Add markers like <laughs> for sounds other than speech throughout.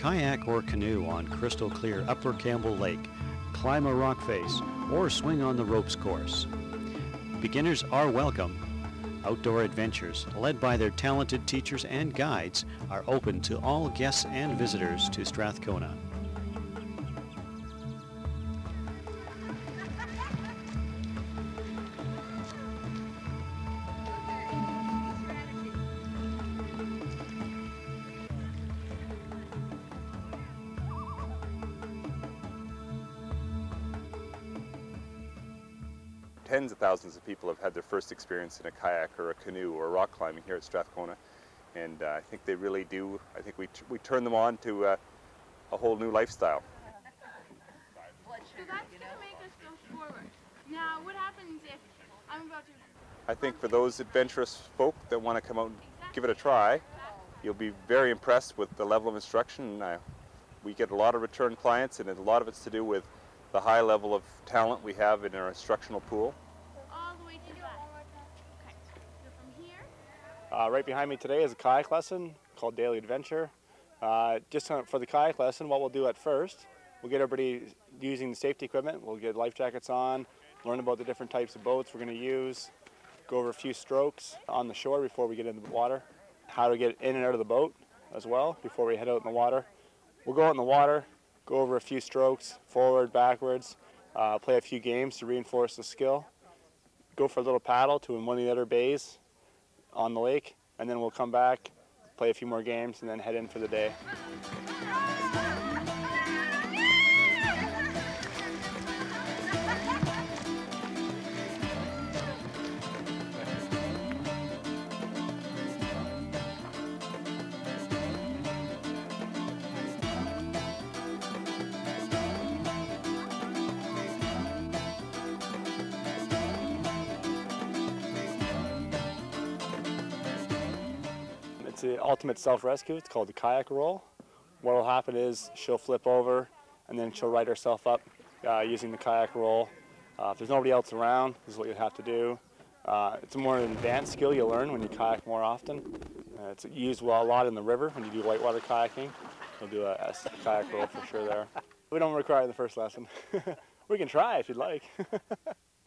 Kayak or canoe on crystal clear Upper Campbell Lake, climb a rock face, or swing on the ropes course. Beginners are welcome. Outdoor adventures, led by their talented teachers and guides, are open to all guests and visitors to Strathcona. Tens of thousands of people have had their first experience in a kayak or a canoe or rock climbing here at Strathcona. And uh, I think they really do, I think we, we turn them on to uh, a whole new lifestyle. So that's going to make us go forward. Now, what happens if I'm about to... I think for those adventurous folk that want to come out and give it a try, you'll be very impressed with the level of instruction. Uh, we get a lot of return clients and a lot of it's to do with the high level of talent we have in our instructional pool. All the way to the back. Okay. So from here, Uh, right behind me today is a kayak lesson called Daily Adventure. Uh, just on- for the kayak lesson, what we'll do at first, we'll get everybody using the safety equipment. We'll get life jackets on, learn about the different types of boats we're going to use, go over a few strokes on the shore before we get in the water, how to get in and out of the boat as well before we head out in the water. We'll go out in the water, go over a few strokes, forward, backwards, uh, play a few games to reinforce the skill, go for a little paddle to one of the other bays on the lake, and then we'll come back, play a few more games, and then head in for the day. Ultimate self-rescue. It's called the kayak roll. What will happen is she'll flip over, and then she'll right herself up uh, using the kayak roll. Uh, if there's nobody else around, this is what you have to do. Uh, it's a more advanced skill you learn when you kayak more often. Uh, it's used well a lot in the river when you do whitewater kayaking. You'll do a, a kayak roll for sure there. We don't require the first lesson. <laughs> we can try if you'd like. <laughs>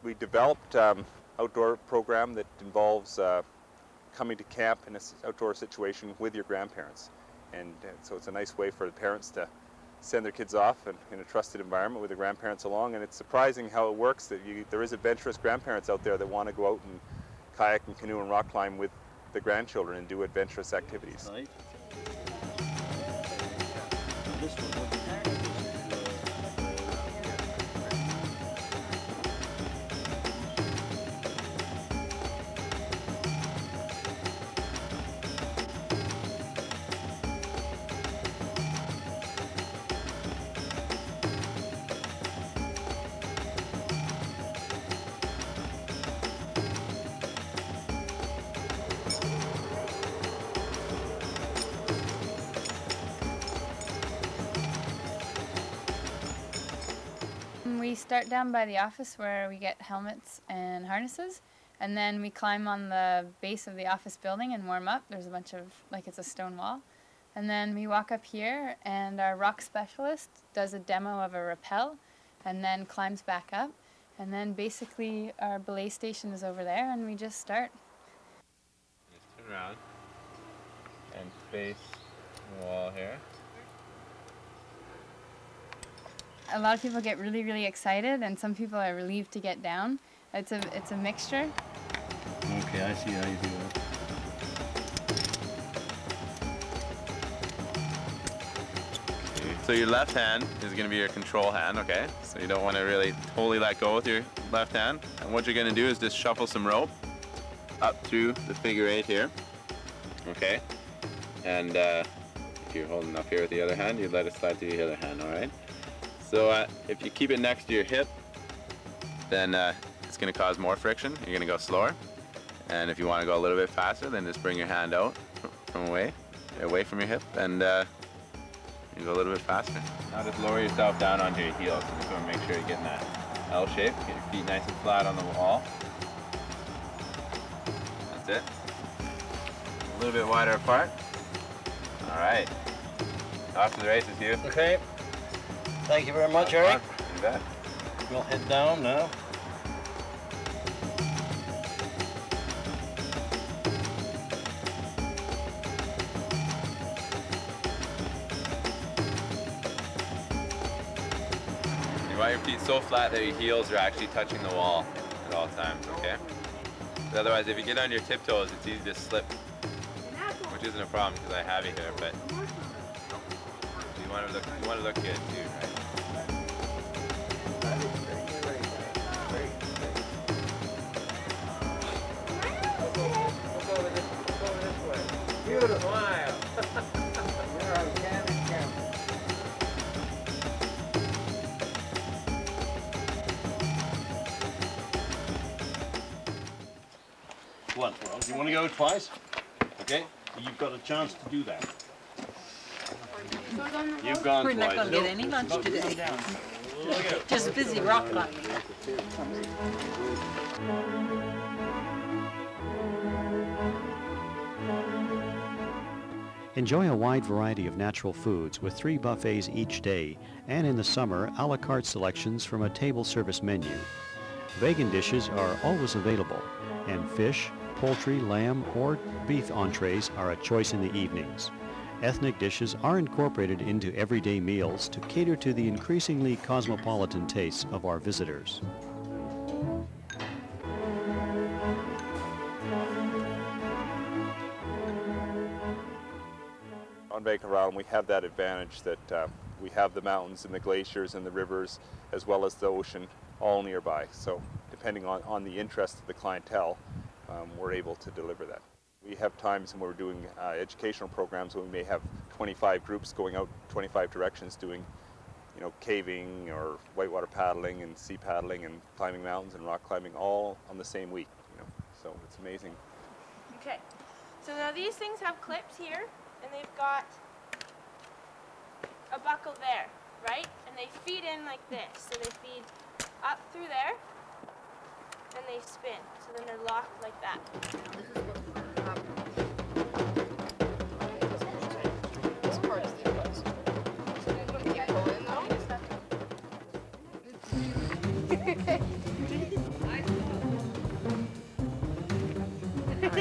We developed um, outdoor program that involves uh, coming to camp in an outdoor situation with your grandparents. And uh, so it's a nice way for the parents to send their kids off in, in a trusted environment with their grandparents along. And it's surprising how it works that you, there is adventurous grandparents out there that want to go out and kayak and canoe and rock climb with the grandchildren and do adventurous activities. Start down by the office where we get helmets and harnesses, and then we climb on the base of the office building and warm up. There's a bunch of, like it's a stone wall. And then we walk up here, and our rock specialist does a demo of a rappel and then climbs back up. And then basically, our belay station is over there, and we just start. Just turn around and face the wall here. A lot of people get really, really excited, and some people are relieved to get down. It's a, it's a mixture. Okay, I see how you do it. So your left hand is going to be your control hand, okay? So you don't want to really totally let go with your left hand. And what you're going to do is just shuffle some rope up through the figure eight here, okay? And uh, if you're holding up here with the other hand, you let it slide through your other hand, all right? So uh, if you keep it next to your hip, then uh, it's going to cause more friction. You're going to go slower. And if you want to go a little bit faster, then just bring your hand out from away, away from your hip, and uh, you go a little bit faster. Now just lower yourself down onto your heels. So just want to make sure you're getting that L shape. Get your feet nice and flat on the wall. That's it. A little bit wider apart. All right. Off to the races, you. Okay. Thank you very much, Eric. You bet. We'll head down now. You want your feet so flat that your heels are actually touching the wall at all times, okay? 'Cause otherwise, if you get on your tiptoes, it's easy to slip, which isn't a problem because I have you here, but want to look, you want to look good too, right? Once, well, you want to go twice? Okay, you've got a chance to do that. You've gone We're twice. not gonna get any lunch today. Just busy rock climbing. Enjoy a wide variety of natural foods with three buffets each day, and in the summer, a la carte selections from a table service menu. Vegan dishes are always available, and fish, poultry, lamb, or beef entrees are a choice in the evenings. Ethnic dishes are incorporated into everyday meals to cater to the increasingly cosmopolitan tastes of our visitors. On Vancouver Island, we have that advantage that uh, we have the mountains and the glaciers and the rivers, as well as the ocean, all nearby. So, depending on, on the interest of the clientele, um, we're able to deliver that. We have times when we're doing uh, educational programs when we may have 25 groups going out 25 directions doing, you know, caving or whitewater paddling and sea paddling and climbing mountains and rock climbing all on the same week. You know, so it's amazing. Okay. So now these things have clips here, and they've got a buckle there, right? And they feed in like this. So they feed up through there, and they spin. So then they're locked like that. <laughs>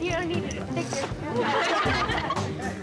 You don't need to take your <laughs>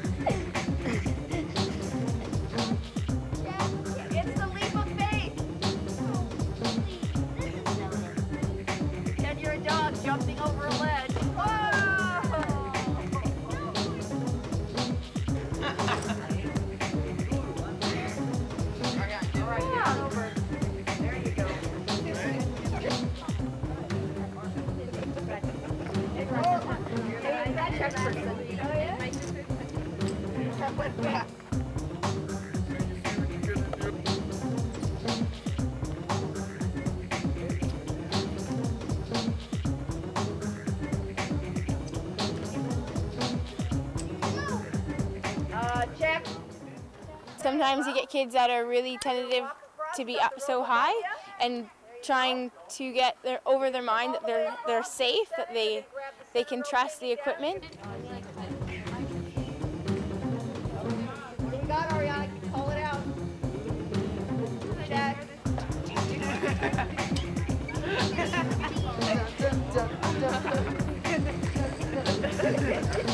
Sometimes you get kids that are really tentative to be up so high and trying to get their, over their mind that they're they're safe, that they they can trust the equipment.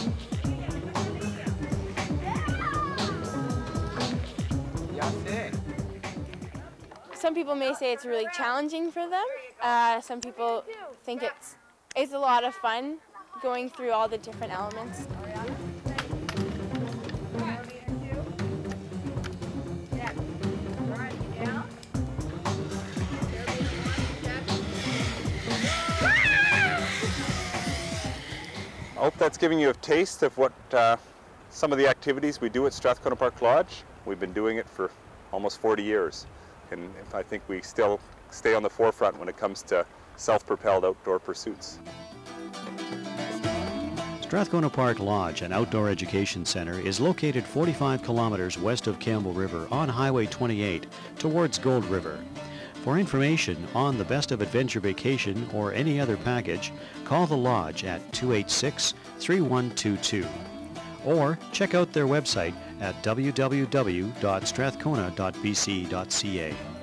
<laughs> Some people may say it's really challenging for them. Uh, some people think it's it's a lot of fun going through all the different elements. I hope that's giving you a taste of what uh, some of the activities we do at Strathcona Park Lodge. We've been doing it for almost 40 years, and I think we still stay on the forefront when it comes to self-propelled outdoor pursuits. Strathcona Park Lodge, an outdoor education center, is located 45 kilometers west of Campbell River on Highway 28 towards Gold River. For information on the Best of Adventure Vacation or any other package, call the Lodge at 286-3122. Or check out their website at www.strathcona.bc.ca.